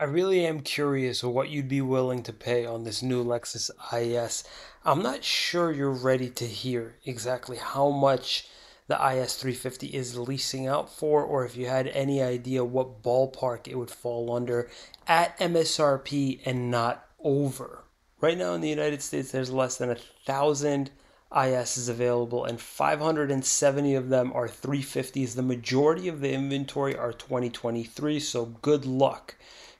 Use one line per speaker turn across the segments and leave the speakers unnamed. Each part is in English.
I really am curious what you'd be willing to pay on this new Lexus IS. I'm not sure you're ready to hear exactly how much the IS 350 is leasing out for, or if you had any idea what ballpark it would fall under at MSRP and not over. Right now in the United States, there's less than a thousand ISs available, and 570 of them are 350s. The majority of the inventory are 2023, so good luck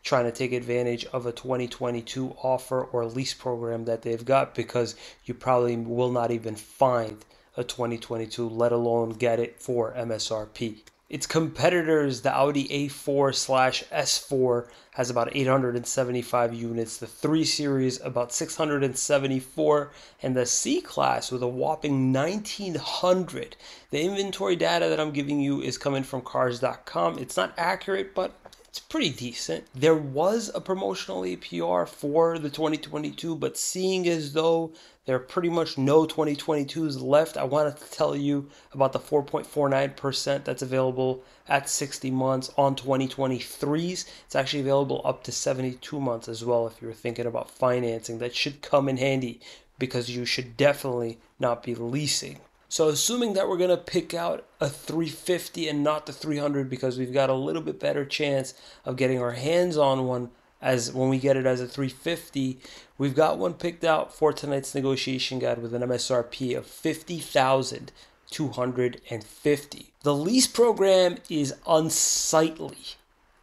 trying to take advantage of a 2022 offer or lease program that they've got because you probably will not even find a 2022, let alone get it for MSRP. Its competitors, the Audi A4 slash S4, has about 875 units, the 3 Series about 674, and the C Class with a whopping 1900. The inventory data that I'm giving you is coming from cars.com. It's not accurate, but it's pretty decent. There was a promotional APR for the 2022, but seeing as though there are pretty much no 2022s left, I wanted to tell you about the 4.49% that's available at 60 months on 2023s. It's actually available up to 72 months as well if you're thinking about financing. That should come in handy because you should definitely not be leasing so assuming that we're going to pick out a 350 and not the 300 because we've got a little bit better chance of getting our hands on one as when we get it as a 350, we've got one picked out for tonight's negotiation guide with an MSRP of 50,250. The lease program is unsightly.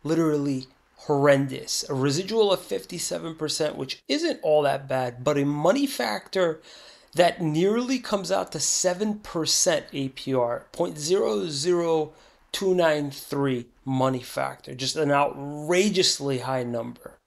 Literally horrendous. A residual of 57%, which isn't all that bad, but a money factor that nearly comes out to 7% APR, 0.00293 money factor, just an outrageously high number.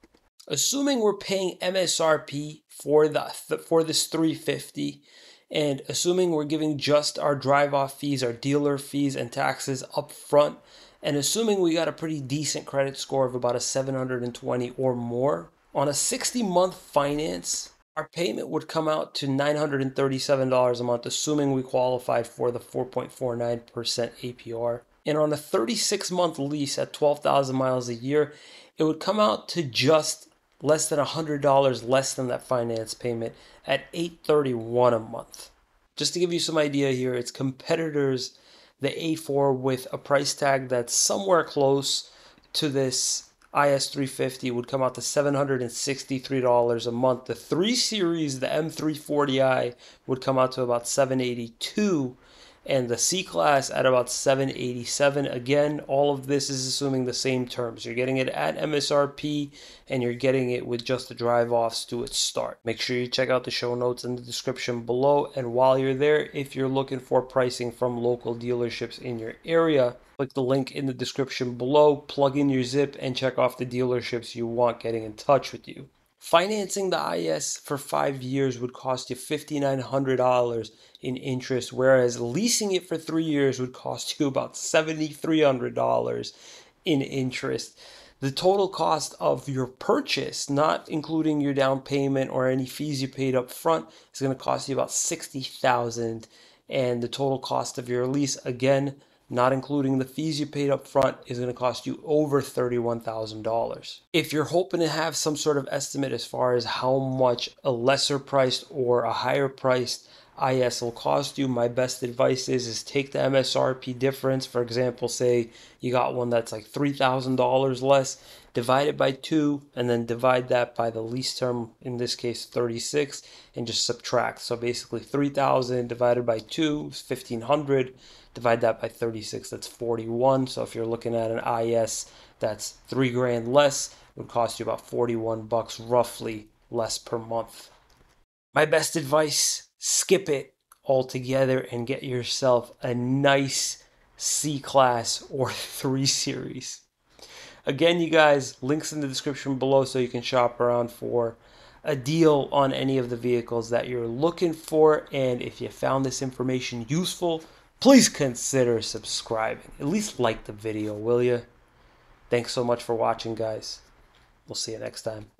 Assuming we're paying MSRP for the for this 350 and assuming we're giving just our drive off fees, our dealer fees and taxes up front and assuming we got a pretty decent credit score of about a 720 or more on a 60 month finance our payment would come out to $937 a month, assuming we qualified for the 4.49% APR. And on a 36 month lease at 12,000 miles a year, it would come out to just less than $100 less than that finance payment at 831 a month. Just to give you some idea here, it's competitors, the A4 with a price tag that's somewhere close to this IS350 would come out to $763 a month. The 3 Series, the M340i, would come out to about 782 and the C class at about 787. Again, all of this is assuming the same terms. You're getting it at MSRP and you're getting it with just the drive offs to its start. Make sure you check out the show notes in the description below. And while you're there, if you're looking for pricing from local dealerships in your area, click the link in the description below, plug in your zip, and check off the dealerships you want getting in touch with you. Financing the IS for five years would cost you $5,900 in interest, whereas leasing it for three years would cost you about $7,300 in interest. The total cost of your purchase, not including your down payment or any fees you paid up front, is going to cost you about 60,000. and the total cost of your lease, again, not including the fees you paid up front, is going to cost you over $31,000. If you're hoping to have some sort of estimate as far as how much a lesser priced or a higher priced IS will cost you, my best advice is is take the MSRP difference. For example, say you got one that's like $3,000 less, divide it by 2 and then divide that by the lease term in this case 36 and just subtract. So basically 3,000 divided by 2 is 1500 divide that by 36 that's 41 so if you're looking at an is that's three grand less it would cost you about 41 bucks roughly less per month my best advice skip it altogether and get yourself a nice c class or 3 series again you guys links in the description below so you can shop around for a deal on any of the vehicles that you're looking for and if you found this information useful please consider subscribing. At least like the video, will you? Thanks so much for watching, guys. We'll see you next time.